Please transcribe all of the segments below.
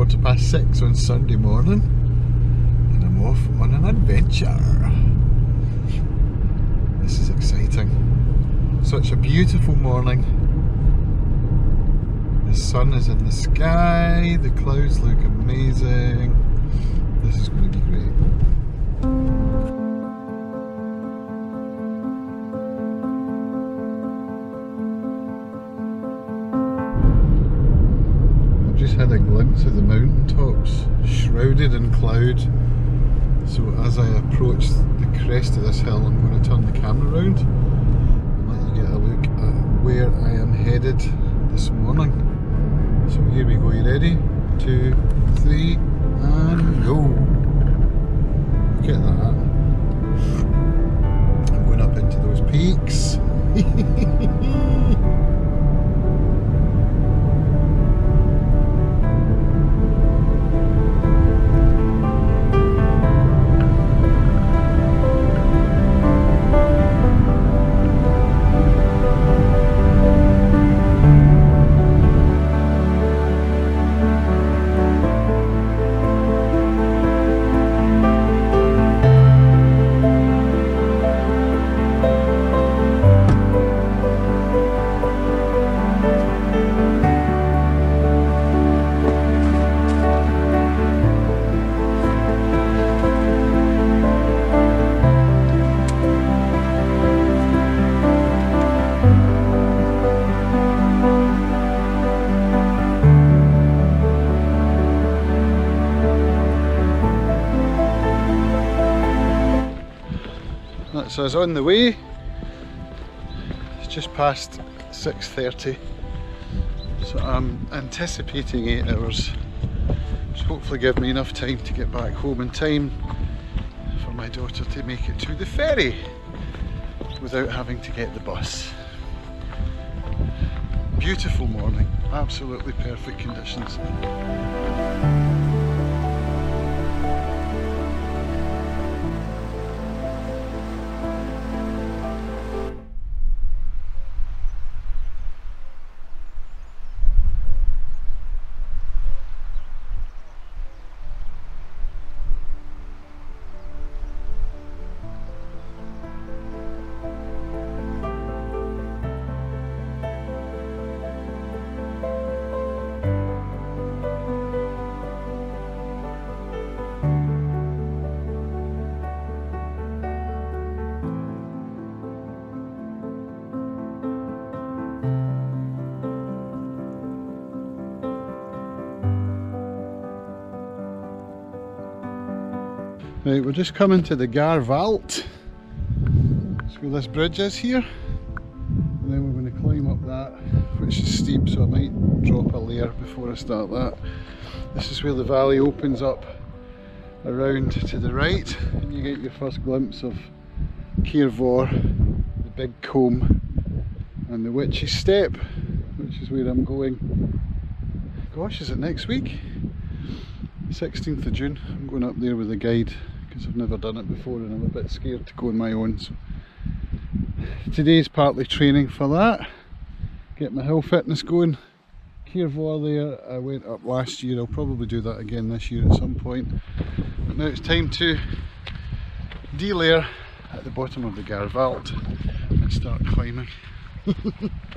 quarter past six on Sunday morning and I'm off on an adventure. This is exciting. Such a beautiful morning. The sun is in the sky, the clouds look amazing. This is going to be great. Of the mountain tops, shrouded in cloud. So as I approach the crest of this hill, I'm going to turn the camera around and let you get a look at where I am headed this morning. So here we go, you ready? Two, three, and go. Look at that. I'm going up into those peaks. That's us on the way. It's just past 6.30 so I'm anticipating 8 hours which hopefully give me enough time to get back home in time for my daughter to make it to the ferry without having to get the bus. Beautiful morning, absolutely perfect conditions. Right, we're just coming to the Garvalt. That's where this bridge is here. And then we're going to climb up that, which is steep, so I might drop a layer before I start that. This is where the valley opens up around to the right, and you get your first glimpse of Cir Mhor, the big comb, and the Witch's Step, which is where I'm going. Gosh, is it next week? 16th of June. I'm going up there with a guide because I've never done it before and I'm a bit scared to go on my own. So today's partly training for that. Get my hill fitness going. Cir Mhor there, I went up last year. I'll probably do that again this year at some point. But now it's time to delayer at the bottom of the Garvalt and start climbing.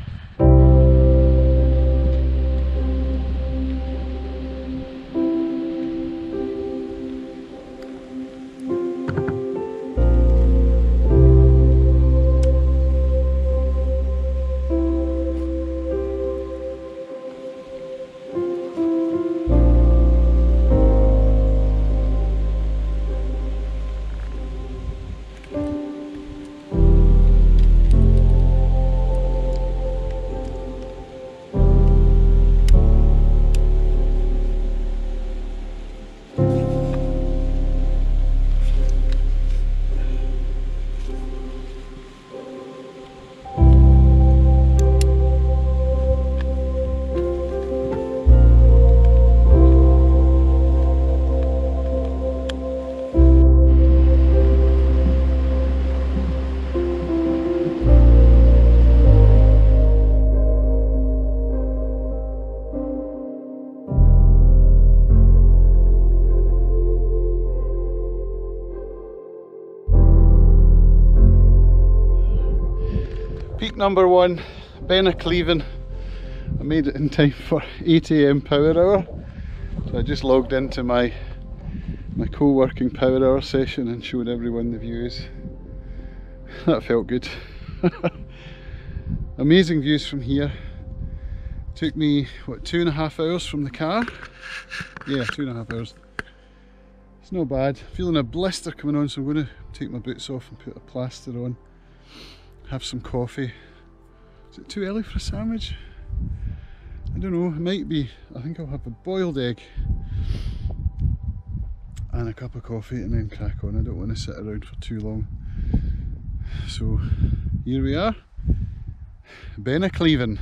number one, Beinn A'Chliabhain. I made it in time for 8am power hour. So I just logged into my my co-working power hour session and showed everyone the views. That felt good. Amazing views from here. Took me, what, two and a half hours from the car? Yeah, two and a half hours. It's not bad. Feeling a blister coming on, so I'm going to take my boots off and put a plaster on. Have some coffee. Is it too early for a sandwich? I don't know, it might be. I think I'll have a boiled egg and a cup of coffee and then crack on. I don't want to sit around for too long. So here we are, Beinn A'Chliabhain.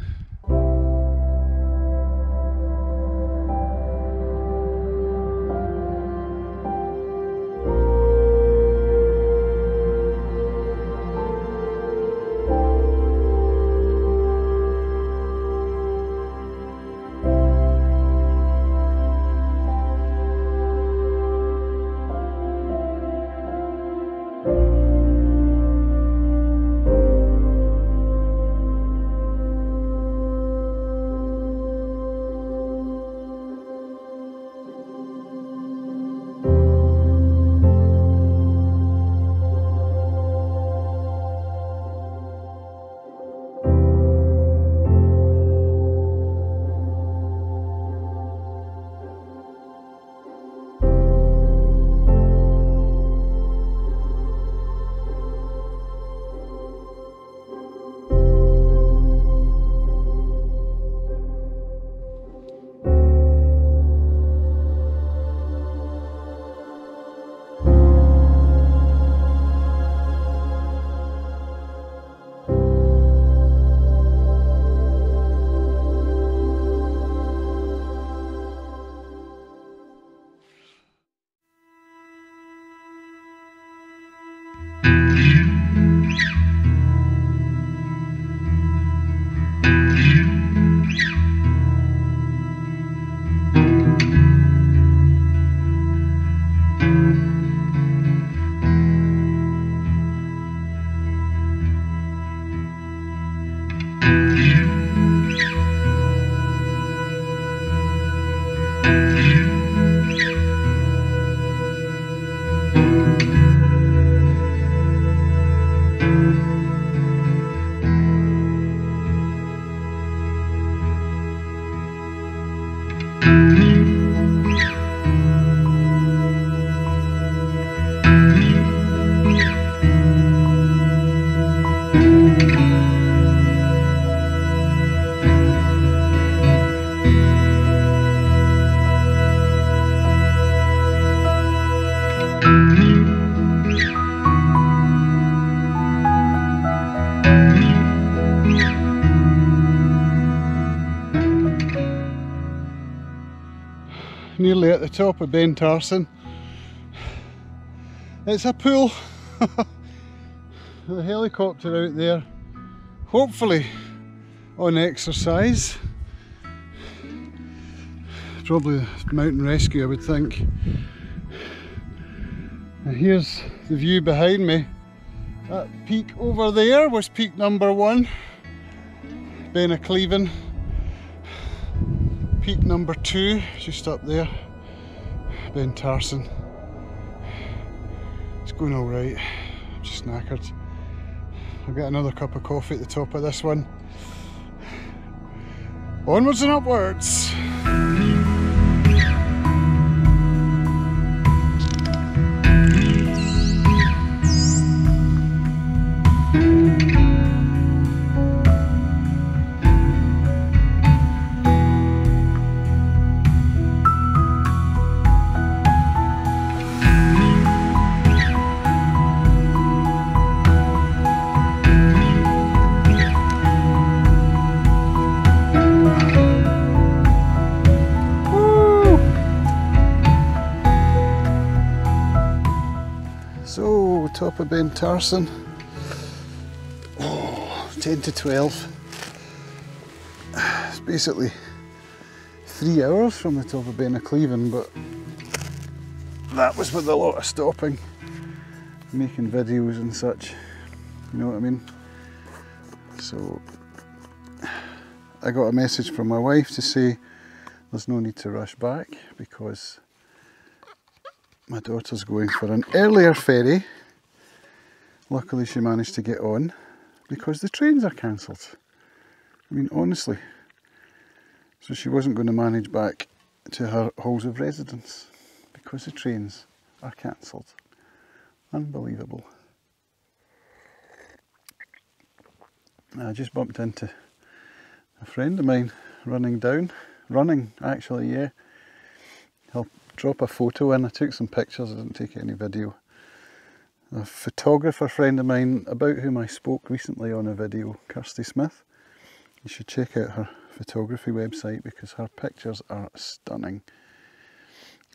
The top of Beinn Tarsuinn. It's a pool. the helicopter out there, hopefully on exercise. Probably mountain rescue I would think. And here's the view behind me. That peak over there was peak number one, Beinn A'Chliabhain peak number two, just up there, Beinn Tarsuinn. It's going alright, I'm just knackered. I'll get another cup of coffee at the top of this one. Onwards and upwards! Top of Beinn Tarsuinn. Oh, 10 to 12. It's basically three hours from the top of Ben Beinn A'Chliabhain, but that was with a lot of stopping, making videos and such. You know what I mean? So I got a message from my wife to say there's no need to rush back because my daughter's going for an earlier ferry. Luckily she managed to get on because the trains are cancelled. I mean honestly. So she wasn't going to manage back to her halls of residence because the trains are cancelled. Unbelievable. I just bumped into a friend of mine running down, running actually, yeah. I'll drop a photo in. I took some pictures, I didn't take any video. A photographer friend of mine about whom I spoke recently on a video, Kirsty Smith. You should check out her photography website because her pictures are stunning.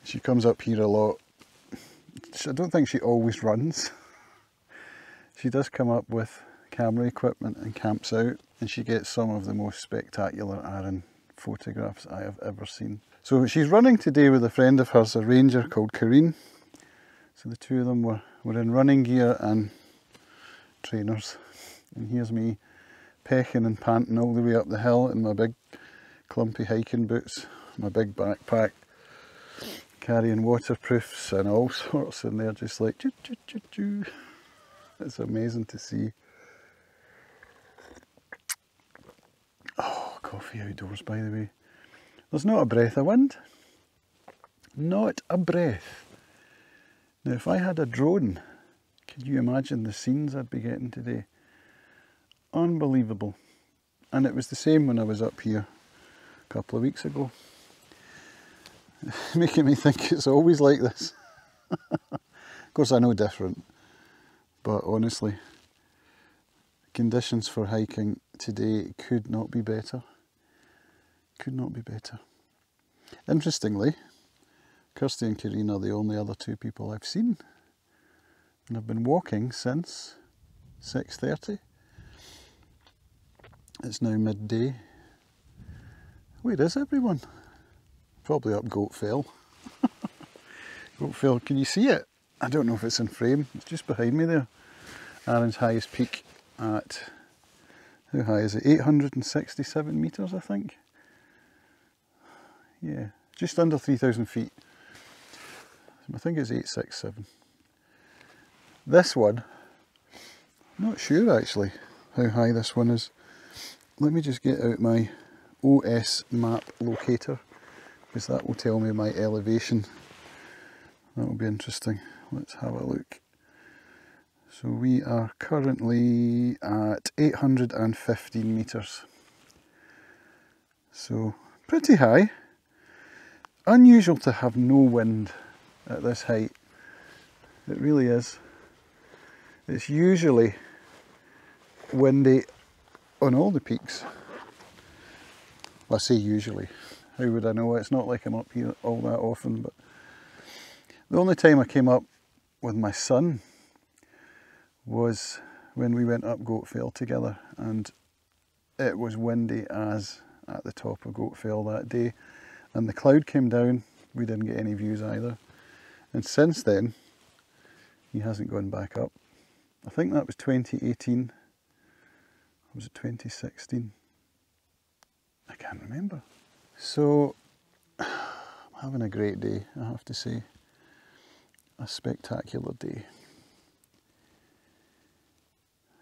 She comes up here a lot. I don't think she always runs. She does come up with camera equipment and camps out and she gets some of the most spectacular Arran photographs I have ever seen. So she's running today with a friend of hers, a ranger called Kareen. So the two of them were, were in running gear and trainers. And here's me pecking and panting all the way up the hill in my big clumpy hiking boots, my big backpack, carrying waterproofs and all sorts and they're just like choo choo choo choo. It's amazing to see. Oh, coffee outdoors by the way. There's not a breath of wind. Not a breath. Now if I had a drone, could you imagine the scenes I'd be getting today? unbelievable. And it was the same when I was up here a couple of weeks ago. Making me think it's always like this. of course I know different, but honestly, conditions for hiking today could not be better. Could not be better. Interestingly, Kirsty and Kareen are the only other two people I've seen. And I've been walking since 6.30 it's now midday. Where is everyone? Probably up Goatfell. Goatfell, can you see it? I don't know if it's in frame. It's just behind me there. Arran's highest peak at, how high is it? 867 metres, I think. Yeah, just under 3,000 feet. I think it's 867. This one, I'm not sure actually how high this one is let me just get out my OS map locator because that will tell me my elevation. That will be interesting. Let's have a look. So we are currently at 815 metres. So pretty high. Unusual to have no wind at this height. It really is. It's usually windy on all the peaks. Well, I say usually. How would I know? It's not like I'm up here all that often, but the only time I came up with my son was when we went up Goatfell together and it was windy as at the top of Goatfell that day and the cloud came down, we didn't get any views either. And since then, he hasn't gone back up. I think that was 2018 was it 2016? I can't remember. So, I'm having a great day, I have to say. A spectacular day.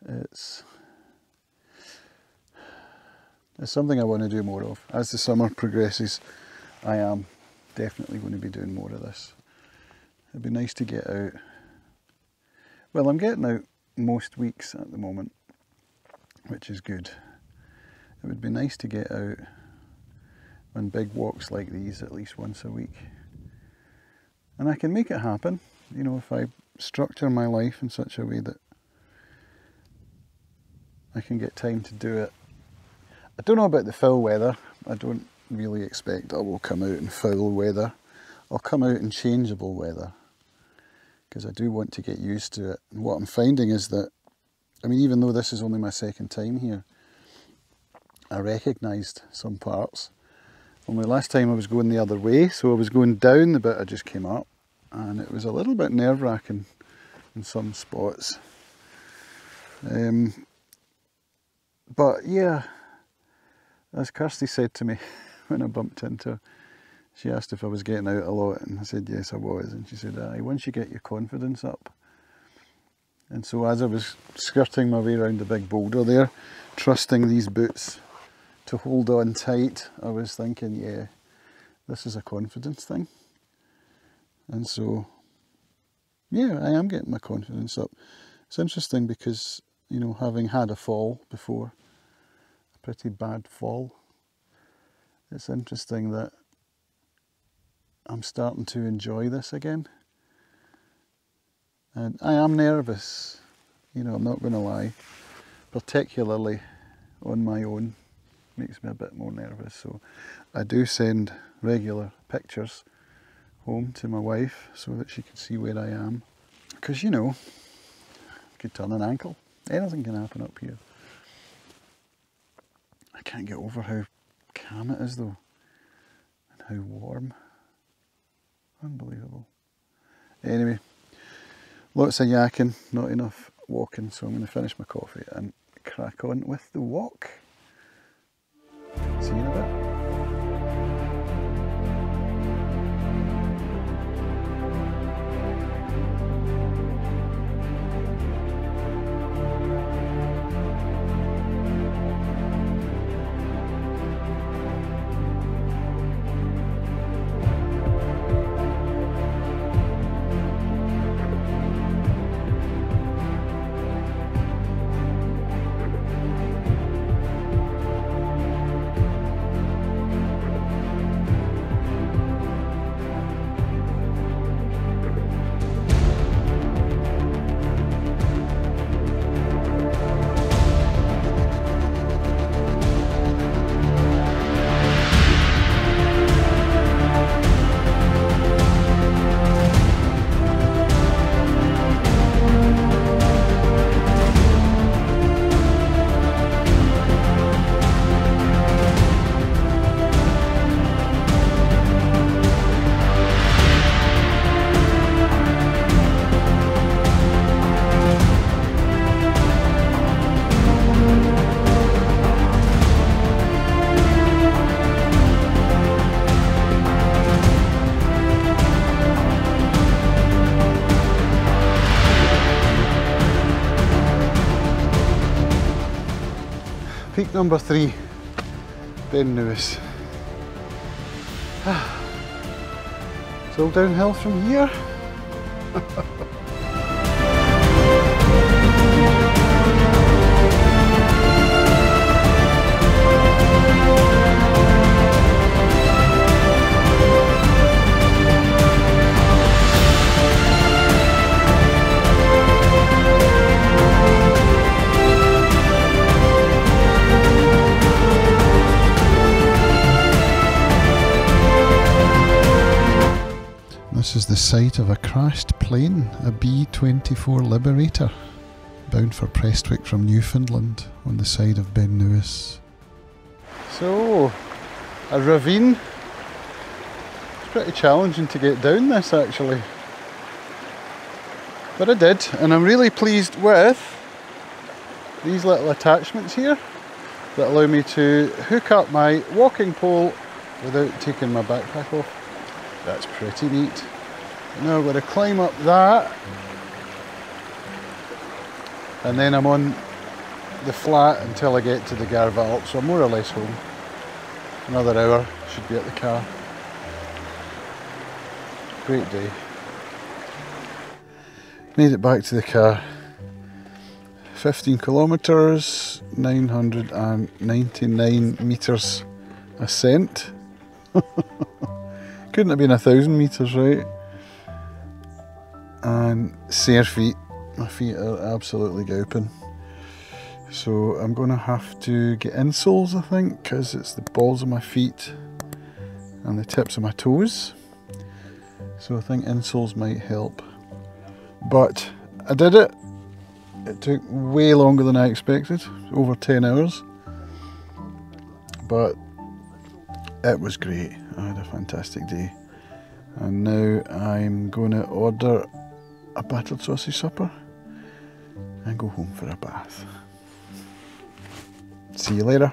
It's, it's something I want to do more of. As the summer progresses, I am definitely going to be doing more of this. It'd be nice to get out. Well, I'm getting out most weeks at the moment which is good. It would be nice to get out on big walks like these at least once a week. And I can make it happen, you know, if I structure my life in such a way that I can get time to do it. I don't know about the foul weather. I don't really expect I will come out in foul weather. I'll come out in changeable weather because I do want to get used to it. And what I'm finding is that I mean, even though this is only my second time here, I recognised some parts. Only last time I was going the other way, so I was going down the bit I just came up, and it was a little bit nerve-wracking in some spots. Um, but yeah, as Kirsty said to me when I bumped into her, she asked if I was getting out a lot, and I said yes, I was. And she said, "Aye, once you get your confidence up." And so, as I was skirting my way around the big boulder there, trusting these boots to hold on tight, I was thinking, yeah, this is a confidence thing. And so, yeah, I am getting my confidence up. It's interesting because, you know, having had a fall before, a pretty bad fall, it's interesting that I'm starting to enjoy this again. And I am nervous, you know, I'm not going to lie, particularly on my own. Makes me a bit more nervous. So I do send regular pictures home to my wife so that she can see where I am. Because, you know, I could turn an ankle. Anything can happen up here. I can't get over how calm it is though, and how warm. Unbelievable. Anyway, lots of yakking, not enough walking, so I'm going to finish my coffee and crack on with the walk. See you in a bit. Number three, Beinn Nuis. it's all downhill from here. the site of a crashed plane, a B-24 Liberator, bound for Prestwick from Newfoundland on the side of Beinn Nuis. So, a ravine. It's pretty challenging to get down this actually. But I did, and I'm really pleased with these little attachments here that allow me to hook up my walking pole without taking my backpack off. That's pretty neat. Now I'm going to climb up that and then I'm on the flat until I get to the Garvallt, so I'm more or less home. Another hour, should be at the car. Great day. Made it back to the car. 15 kilometres, 999 metres ascent. Couldn't have been a thousand metres, right? And sore feet. My feet are absolutely gaping. So I'm going to have to get insoles, I think, because it's the balls of my feet and the tips of my toes. So I think insoles might help. But I did it. It took way longer than I expected, over 10 hours. But it was great. I had a fantastic day. And now I'm going to order a battered sausage supper and go home for a bath. See you later.